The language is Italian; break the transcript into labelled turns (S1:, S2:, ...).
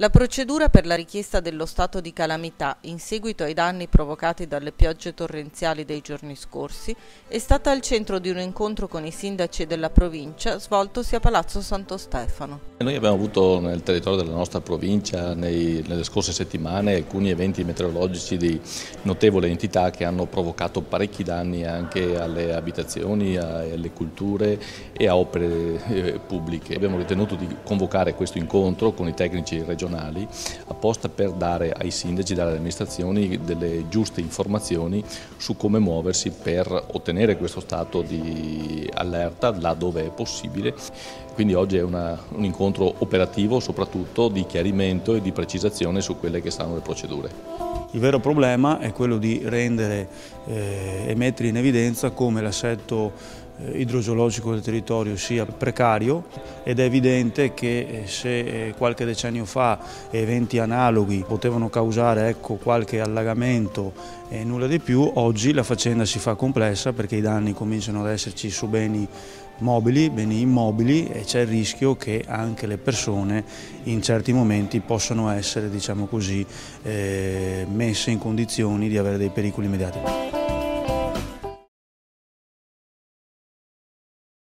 S1: La procedura per la richiesta dello stato di calamità in seguito ai danni provocati dalle piogge torrenziali dei giorni scorsi è stata al centro di un incontro con i sindaci della provincia svoltosi a Palazzo Santo Stefano.
S2: Noi abbiamo avuto nel territorio della nostra provincia nei, nelle scorse settimane alcuni eventi meteorologici di notevole entità che hanno provocato parecchi danni anche alle abitazioni, alle culture e a opere eh, pubbliche. Abbiamo ritenuto di convocare questo incontro con i tecnici regionali regionali apposta per dare ai sindaci e alle amministrazioni delle giuste informazioni su come muoversi per ottenere questo stato di allerta laddove è possibile. Quindi oggi è una, un incontro operativo soprattutto di chiarimento e di precisazione su quelle che saranno le procedure.
S3: Il vero problema è quello di rendere eh, e mettere in evidenza come l'assetto idrogeologico del territorio sia precario ed è evidente che eh, se eh, qualche decennio fa eventi analoghi potevano causare ecco, qualche allagamento e nulla di più, oggi la faccenda si fa complessa perché i danni cominciano ad esserci su beni mobili, beni immobili e c'è il rischio che anche le persone in certi momenti possano essere diciamo così, eh, messe in condizioni di avere dei pericoli immediati.